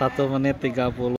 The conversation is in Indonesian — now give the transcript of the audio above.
satu menit tiga puluh.